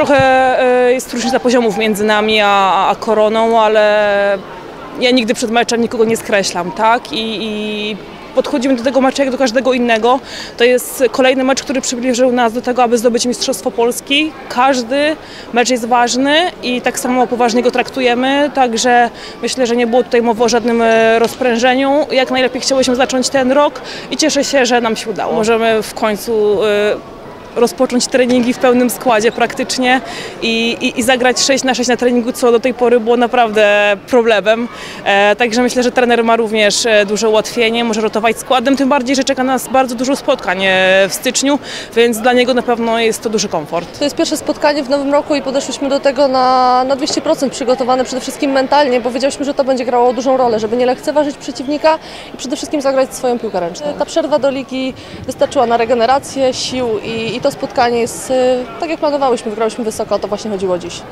trochę e, jest różnica poziomów między nami a, a koroną, ale ja nigdy przed meczem nikogo nie skreślam, tak? I, i podchodzimy do tego meczu jak do każdego innego. To jest kolejny mecz, który przybliżył nas do tego, aby zdobyć Mistrzostwo Polski. Każdy mecz jest ważny i tak samo poważnie go traktujemy, także myślę, że nie było tutaj mowy o żadnym e, rozprężeniu. Jak najlepiej chciałyśmy zacząć ten rok i cieszę się, że nam się udało. Możemy w końcu e, rozpocząć treningi w pełnym składzie praktycznie i, i, i zagrać 6 na 6 na treningu, co do tej pory było naprawdę problemem. E, także myślę, że trener ma również e, duże ułatwienie, może rotować składem, tym bardziej, że czeka nas bardzo dużo spotkań e, w styczniu, więc dla niego na pewno jest to duży komfort. To jest pierwsze spotkanie w nowym roku i podeszliśmy do tego na, na 200% przygotowane przede wszystkim mentalnie, bo wiedzieliśmy, że to będzie grało dużą rolę, żeby nie lekceważyć przeciwnika i przede wszystkim zagrać swoją piłkę ręczną. Ta przerwa do ligi wystarczyła na regenerację sił i, i to spotkanie jest tak jak planowałyśmy, wygrałyśmy wysoko, o to właśnie chodziło dziś.